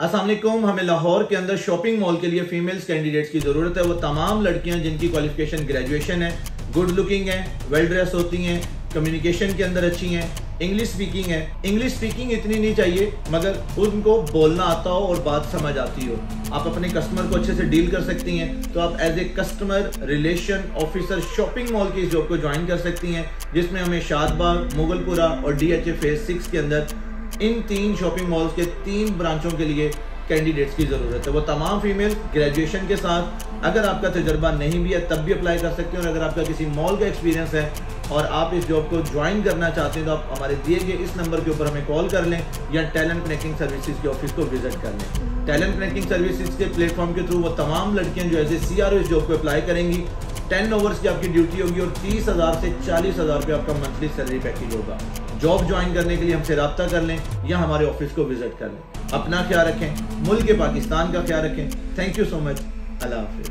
असलम हमें लाहौर के अंदर शॉपिंग मॉल के लिए फीमेल्स कैंडिडेट्स की ज़रूरत है। वो तमाम लड़कियाँ जिनकी क्वालिफिकेशन ग्रेजुएशन है गुड लुकिंग है वेल ड्रेस होती हैं कम्युनिकेशन के अंदर अच्छी हैं इंग्लिश स्पीकिंग है। इंग्लिश स्पीकिंग इतनी नहीं चाहिए, मगर उनको बोलना आता हो और बात समझ आती हो। आप अपने कस्टमर को अच्छे से डील कर सकती हैं तो आप as a customer relation officer shopping mall की इस जॉब को ज्वाइन कर सकती हैं, जिसमें हमें शादबाग मुगलपुरा और D H A phase six के अंदर इन तीन शॉपिंग मॉल्स के तीन ब्रांचों के लिए कैंडिडेट्स की ज़रूरत है। वो तमाम फीमेल ग्रेजुएशन के साथ अगर आपका तजर्बा नहीं भी है, तब भी अप्लाई कर सकते हैं और अगर आपका किसी मॉल का एक्सपीरियंस है और आप इस जॉब को ज्वाइन करना चाहते हैं तो आप हमारे दिए गए इस नंबर के ऊपर हमें कॉल कर लें या टैलेंट कनेक्टिंग सर्विसेज़ के ऑफ़िस को विज़िट कर लें। टैलेंट कनेक्टिंग सर्विसेज़ के प्लेटफॉर्म के थ्रू वो तमाम लड़कियाँ जो ए सी इस जॉब को अप्लाई करेंगी टेन ओवर्स की आपकी ड्यूटी होगी और तीस हज़ार से चालीस हज़ार रुपये आपका मंथली सैलरी पैकेज होगा। जॉब ज्वाइन करने के लिए हमसे रब्ता कर लें या हमारे ऑफ़िस को विज़िट कर लें। अपना ख्याल रखें, मुल्क पाकिस्तान का ख्याल रखें। थैंक यू सो मच अल्लाह हाफिज़।